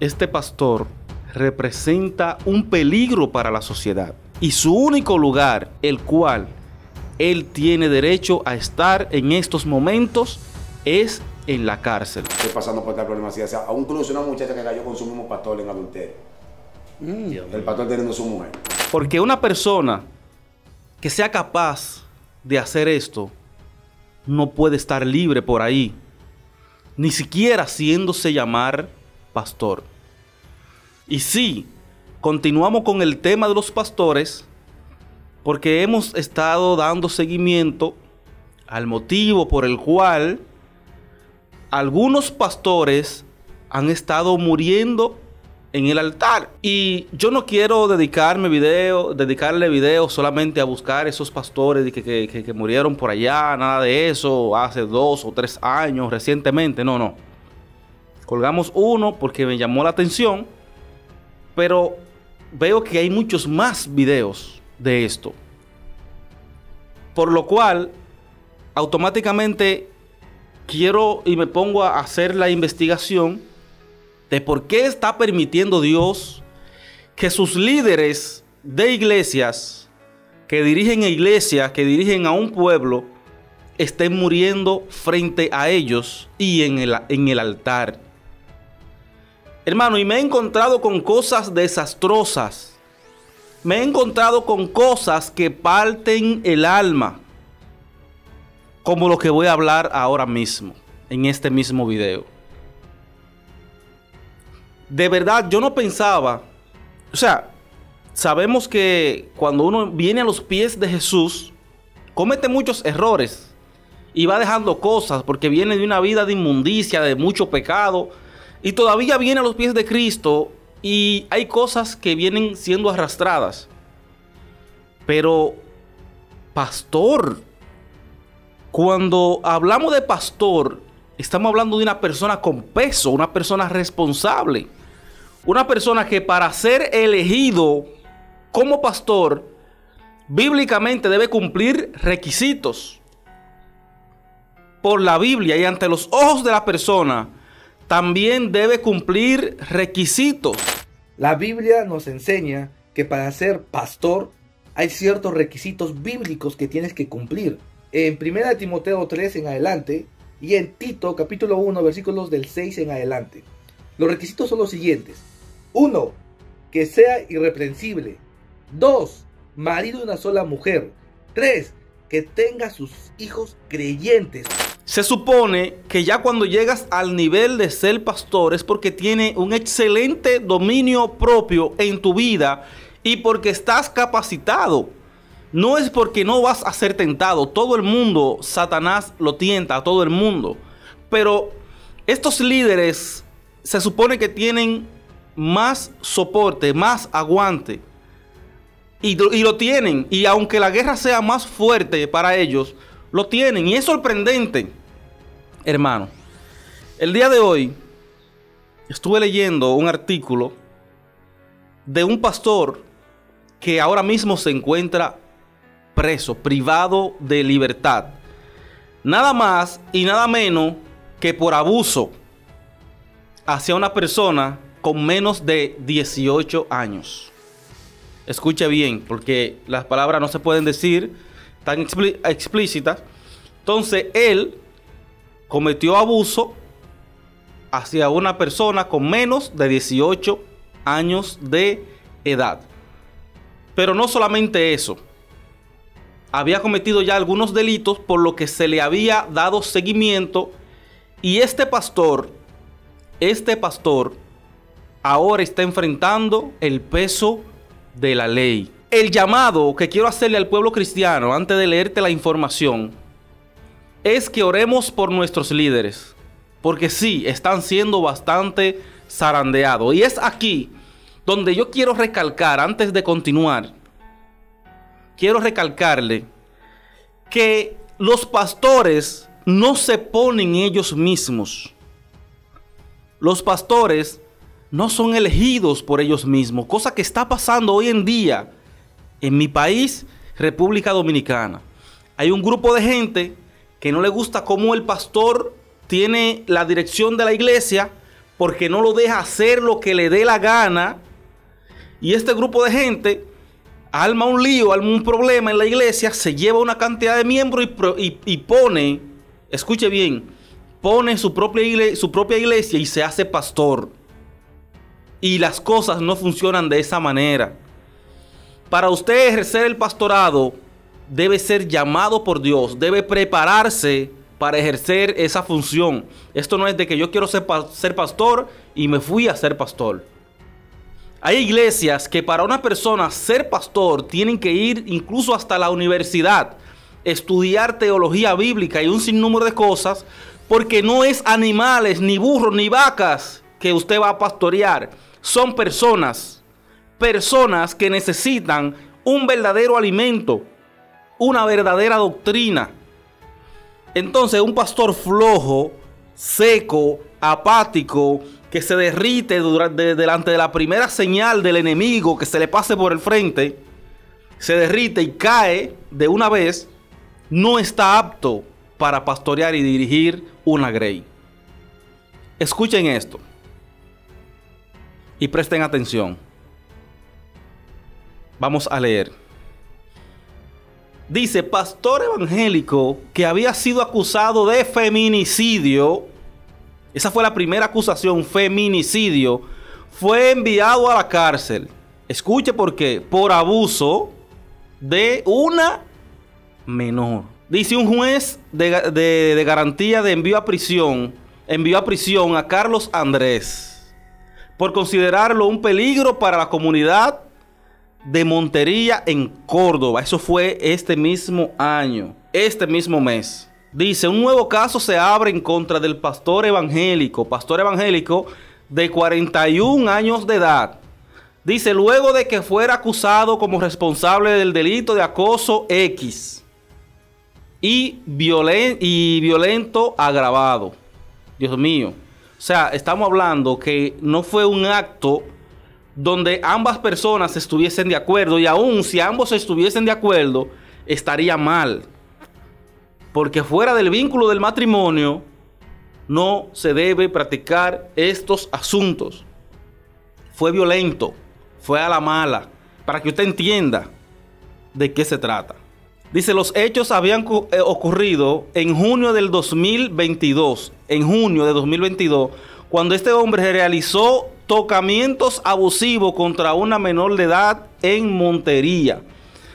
este pastor representa un peligro para la sociedad y su único lugar, el cual él tiene derecho a estar en estos momentos, es en la cárcel. Estoy pasando por tal problema así. O sea, aún conoce una muchacha que cayó con su mismo pastor en adulterio. El pastor teniendo su mujer. Porque una persona que sea capaz de hacer esto no puede estar libre por ahí, ni siquiera haciéndose llamar pastor. Y sí, continuamos con el tema de los pastores porque hemos estado dando seguimiento al motivo por el cual algunos pastores han estado muriendo en el altar. Y yo no quiero dedicarme video, dedicarle video solamente a buscar esos pastores que, murieron por allá, nada de eso, hace dos o tres años, recientemente. No, no. Colgamos uno porque me llamó la atención, pero veo que hay muchos más videos de esto. Por lo cual, automáticamente quiero y me pongo a hacer la investigación de por qué está permitiendo Dios que sus líderes de iglesias, que dirigen a iglesias, que dirigen a un pueblo, estén muriendo frente a ellos y en el, en el altar. Hermano, y me he encontrado con cosas desastrosas. Me he encontrado con cosas que parten el alma. Como lo que voy a hablar ahora mismo, en este mismo video de verdad yo no pensaba, o sea, sabemos que cuando uno viene a los pies de Jesús, comete muchos errores y va dejando cosas porque viene de una vida de inmundicia, de mucho pecado, y todavía viene a los pies de Cristo y hay cosas que vienen siendo arrastradas. Pero, pastor, cuando hablamos de pastor, estamos hablando de una persona con peso, una persona responsable una persona que para ser elegido como pastor, bíblicamente debe cumplir requisitos por la Biblia y ante los ojos de la persona, también debe cumplir requisitos. La Biblia nos enseña que para ser pastor hay ciertos requisitos bíblicos que tienes que cumplir. En 1 Timoteo 3 en adelante y en Tito capítulo 1 versículos del 6 en adelante. Los requisitos son los siguientes. 1. Que sea irreprensible. 2. Marido de una sola mujer. 3. Que tenga sus hijos creyentes. Se supone que ya cuando llegas al nivel de ser pastor es porque tiene un excelente dominio propio en tu vida y porque estás capacitado. No es porque no vas a ser tentado. Todo el mundo, Satanás lo tienta a todo el mundo. Pero estos líderes se supone que tienen más soporte, más aguante. Y, y, lo tienen. Y aunque la guerra sea más fuerte para ellos, lo tienen. Y es sorprendente, hermano. El día de hoy estuve leyendo un artículo de un pastor que ahora mismo se encuentra preso, privado de libertad. Nada más y nada menos que por abuso hacia una persona con menos de 18 años. Escuche bien, porque las palabras no se pueden decir tan explícitas. Entonces, él cometió abuso hacia una persona con menos de 18 años de edad. Pero no solamente eso. Había cometido ya algunos delitos por lo que se le había dado seguimiento y este pastor, este pastor ahora está enfrentando el peso de la ley. El llamado que quiero hacerle al pueblo cristiano antes de leerte la información es que oremos por nuestros líderes, porque sí, están siendo bastante zarandeados. Y es aquí donde yo quiero recalcar, antes de continuar, quiero recalcarle que los pastores no se ponen ellos mismos. Los pastores no son elegidos por ellos mismos, cosa que está pasando hoy en día en mi país, República Dominicana. Hay un grupo de gente que no le gusta cómo el pastor tiene la dirección de la iglesia, porque no lo deja hacer lo que le dé la gana. Y este grupo de gente alma un lío, alma un problema en la iglesia, se lleva una cantidad de miembros y, pone, escuche bien, pone su propia, su propia iglesia y se hace pastor. Y las cosas no funcionan de esa manera. Para usted ejercer el pastorado, debe ser llamado por Dios, debe prepararse para ejercer esa función. Esto no es de que yo quiero ser, pastor y me fui a ser pastor. Hay iglesias que para una persona ser pastor tienen que ir incluso hasta la universidad, estudiar teología bíblica y un sinnúmero de cosas, porque no es animales, ni burros, ni vacas que usted va a pastorear. Son personas, personas que necesitan un verdadero alimento, una verdadera doctrina. Entonces un pastor flojo, seco, apático, que se derrite delante de la primera señal del enemigo que se le pase por el frente, se derrite y cae de una vez, no está apto para pastorear y dirigir una grey. Escuchen esto y presten atención. Vamos a leer. Dice, pastor evangélico que había sido acusado de feminicidio esa fue la primera acusación, feminicidio. Fue enviado a la cárcel. Escuche por qué. Por abuso de una menor. Dice un juez de, garantía de envío a prisión. Envió a prisión a Carlos Andrés. Por considerarlo un peligro para la comunidad de Montería en Córdoba. Eso fue este mismo año. Este mismo mes. Dice, un nuevo caso se abre en contra del pastor evangélico, pastor evangélico de 41 años de edad. Dice, luego de que fuera acusado como responsable del delito de acoso X y, y violento agravado. Dios mío. O sea, estamos hablando que no fue un acto donde ambas personas estuviesen de acuerdo y aún si ambos estuviesen de acuerdo, estaría mal. Porque fuera del vínculo del matrimonio no se debe practicar estos asuntos. Fue violento, fue a la mala, para que usted entienda de qué se trata. Dice, los hechos habían eh, ocurrido en junio del 2022, en junio de 2022, cuando este hombre realizó tocamientos abusivos contra una menor de edad en Montería.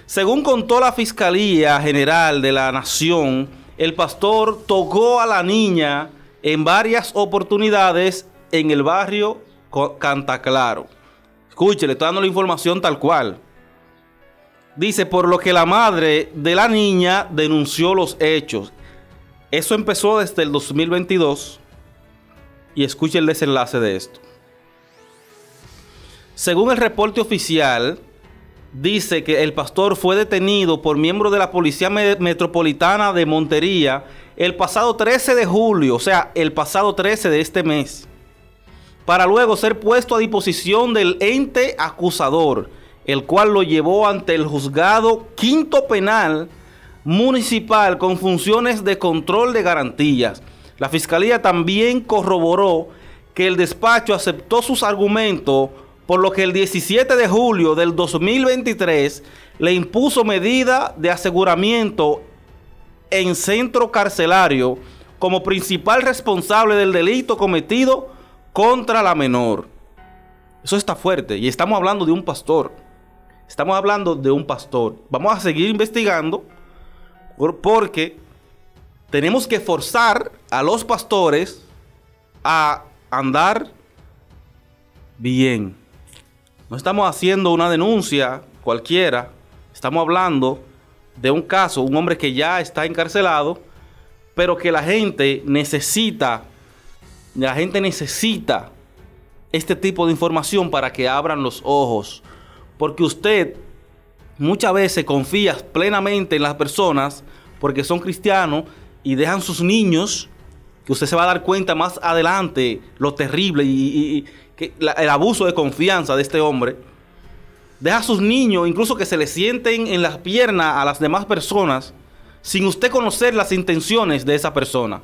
Según contó la Fiscalía General de la Nación, el pastor tocó a la niña en varias oportunidades en el barrio Cantaclaro. Escuche, le estoy dando la información tal cual. Dice, por lo que la madre de la niña denunció los hechos. Eso empezó desde el 2022. Y escuche el desenlace de esto. Según el reporte oficial, dice que el pastor fue detenido por miembros de la Policía Metropolitana de Montería el pasado 13 de julio, o sea, el pasado 13 de este mes, para luego ser puesto a disposición del ente acusador, el cual lo llevó ante el juzgado quinto penal municipal con funciones de control de garantías. La fiscalía también corroboró que el despacho aceptó sus argumentos por lo que el 17 de julio del 2023 le impuso medida de aseguramiento en centro carcelario como principal responsable del delito cometido contra la menor. Eso está fuerte y estamos hablando de un pastor. Estamos hablando de un pastor. Vamos a seguir investigando porque tenemos que forzar a los pastores a andar bien. No estamos haciendo una denuncia cualquiera. Estamos hablando de un caso, un hombre que ya está encarcelado, pero que la gente necesita, la gente necesita este tipo de información para que abran los ojos. Porque usted muchas veces confía plenamente en las personas porque son cristianos y dejan sus niños, que usted se va a dar cuenta más adelante lo terrible y, el abuso de confianza de este hombre, deja a sus niños, incluso que se le sienten en las piernas a las demás personas, sin usted conocer las intenciones de esa persona.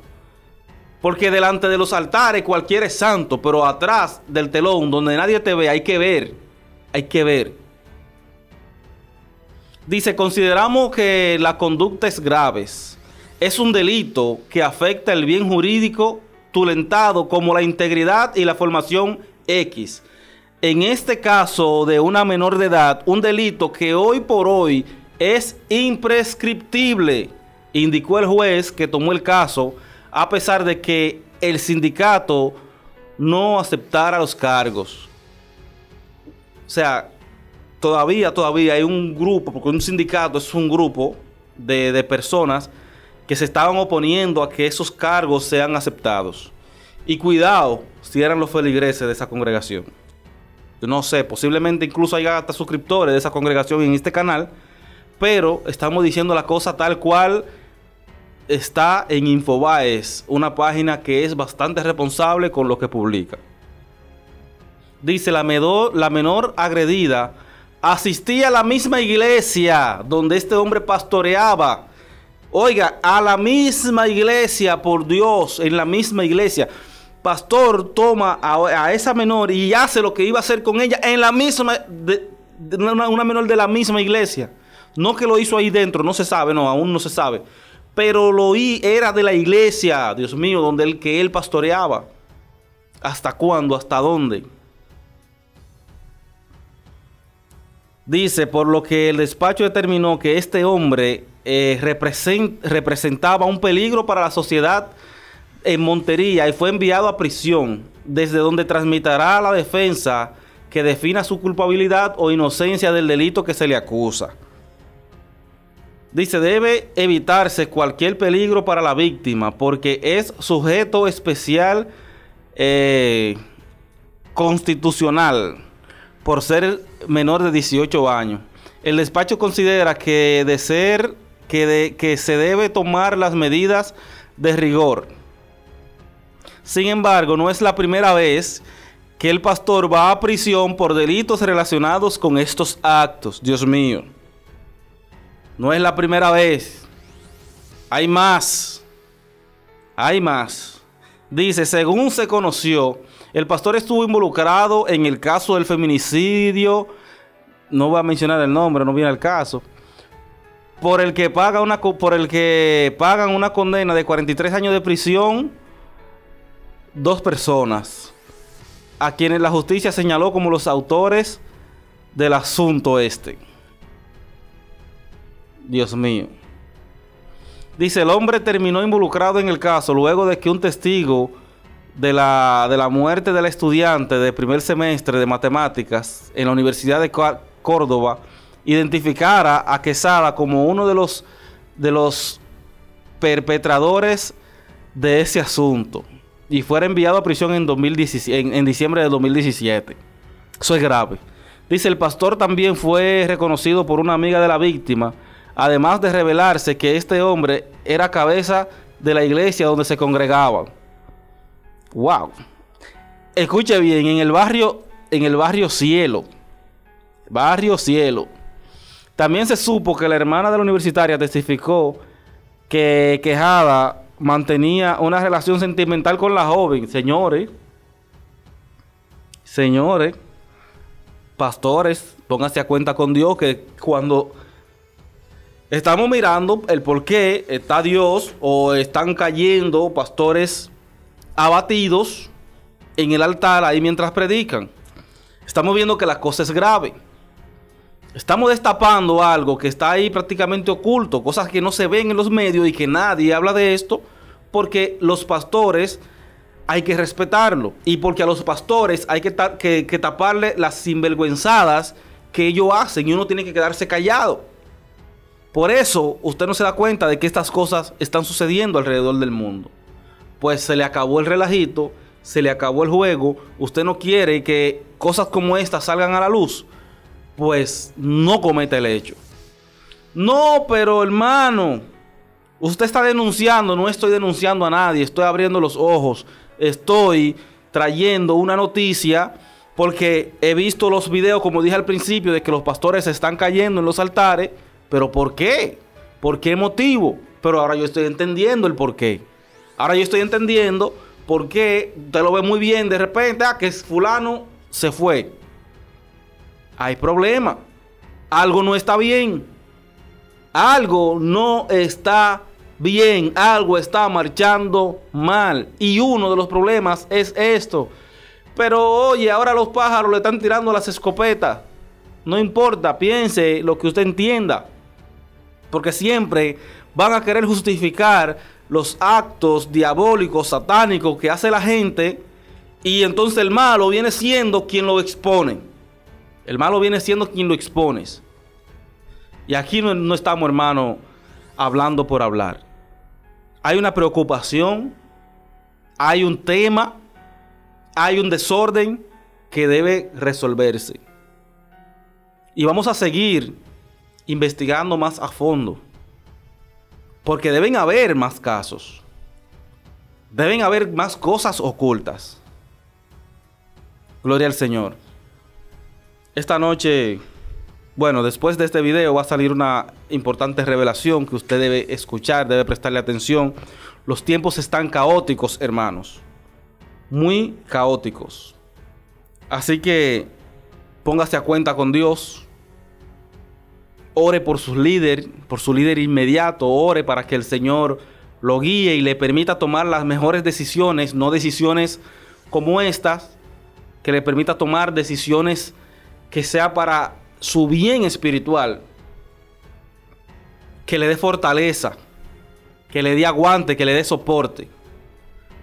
Porque delante de los altares cualquiera es santo, pero atrás del telón, donde nadie te ve, hay que ver. Hay que ver. Dice, consideramos que la conducta es grave. Es un delito que afecta el bien jurídico tulentado como la integridad y la formación X. En este caso de una menor de edad, un delito que hoy por hoy es imprescriptible, indicó el juez que tomó el caso a pesar de que el sindicato no aceptara los cargos. O sea, todavía, todavía hay un grupo, porque un sindicato es un grupo de, personas que se estaban oponiendo a que esos cargos sean aceptados. Y cuidado si eran los feligreses de esa congregación. No sé, posiblemente incluso haya hasta suscriptores de esa congregación en este canal, pero estamos diciendo la cosa tal cual está en Infobaes, una página que es bastante responsable con lo que publica. Dice, la, la menor agredida asistía a la misma iglesia donde este hombre pastoreaba. Oiga, a la misma iglesia, por Dios, en la misma iglesia. Pastor toma a, esa menor y hace lo que iba a hacer con ella en la misma, una menor de la misma iglesia. No que lo hizo ahí dentro, no se sabe, no, aún no se sabe pero lo oí, era de la iglesia, Dios mío, donde el que él pastoreaba. ¿Hasta cuándo? ¿Hasta dónde? Dice, por lo que el despacho determinó que este hombre eh, representaba un peligro para la sociedad en Montería y fue enviado a prisión, desde donde transmitirá la defensa que defina su culpabilidad o inocencia del delito que se le acusa. Dice, debe evitarse cualquier peligro para la víctima porque es sujeto especial eh, constitucional por ser menor de 18 años. El despacho considera que de ser que, que se debe tomar las medidas de rigor. Sin embargo, no es la primera vez que el pastor va a prisión por delitos relacionados con estos actos. Dios mío. No es la primera vez. Hay más. Hay más. Dice, según se conoció, el pastor estuvo involucrado en el caso del feminicidio. No voy a mencionar el nombre, no viene al caso. Por el que paga una por el que pagan una condena de 43 años de prisión dos personas a quienes la justicia señaló como los autores del asunto este. Dios mío. Dice, el hombre terminó involucrado en el caso luego de que un testigo de la, de la muerte del estudiante de primer semestre de matemáticas en la Universidad de Córdoba identificara a Quesada como uno de los, de los perpetradores de ese asunto y fuera enviado a prisión en, 2017, en diciembre de 2017. Eso es grave. Dice, el pastor también fue reconocido por una amiga de la víctima, además de revelarse que este hombre era cabeza de la iglesia donde se congregaban. Wow. Escuche bien, en el barrio, en el barrio Cielo, barrio Cielo, también se supo que la hermana de la universitaria testificó que Quejada mantenía una relación sentimental con la joven. Señores, señores, pastores, pónganse a cuenta con Dios que cuando Estamos mirando el por qué está Dios o están cayendo pastores abatidos en el altar ahí mientras predican. Estamos viendo que la cosa es grave. Estamos destapando algo que está ahí prácticamente oculto, cosas que no se ven en los medios y que nadie habla de esto, porque los pastores hay que respetarlo y porque a los pastores hay que, taparle las sinvergüenzadas que ellos hacen y uno tiene que quedarse callado. Por eso usted no se da cuenta de que estas cosas están sucediendo alrededor del mundo. Pues se le acabó el relajito, se le acabó el juego, usted no quiere que cosas como estas salgan a la luz, pues no cometa el hecho. No, pero hermano, usted está denunciando, no estoy denunciando a nadie, estoy abriendo los ojos, estoy trayendo una noticia porque he visto los videos, como dije al principio, de que los pastores se están cayendo en los altares ¿Pero por qué? ¿Por qué motivo? Pero ahora yo estoy entendiendo el por qué. Ahora yo estoy entendiendo por qué te lo ve muy bien de repente, ah, que fulano se fue. Hay problema. Algo no está bien. Algo no está bien. Algo está marchando mal. Y uno de los problemas es esto. Pero oye, ahora los pájaros le están tirando las escopetas. No importa, piense lo que usted entienda. Porque siempre van a querer justificar los actos diabólicos, satánicos que hace la gente. Y entonces el malo viene siendo quien lo expone. El malo viene siendo quien lo expones. Y aquí no, no estamos, hermano, hablando por hablar. Hay una preocupación, hay un tema, hay un desorden que debe resolverse. Y vamos a seguir investigando más a fondo. Porque deben haber más casos. Deben haber más cosas ocultas. Gloria al Señor. Esta noche, bueno, después de este video va a salir una importante revelación que usted debe escuchar, debe prestarle atención. Los tiempos están caóticos, hermanos. Muy caóticos. Así que póngase a cuenta con Dios. Ore por su líder, por su líder inmediato. Ore para que el Señor lo guíe y le permita tomar las mejores decisiones, no decisiones como estas, que le permita tomar decisiones que sea para su bien espiritual, que le dé fortaleza, que le dé aguante, que le dé soporte,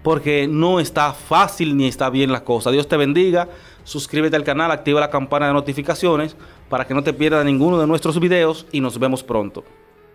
porque no está fácil ni está bien la cosa. Dios te bendiga suscríbete al canal, activa la campana de notificaciones para que no te pierdas ninguno de nuestros videos y nos vemos pronto.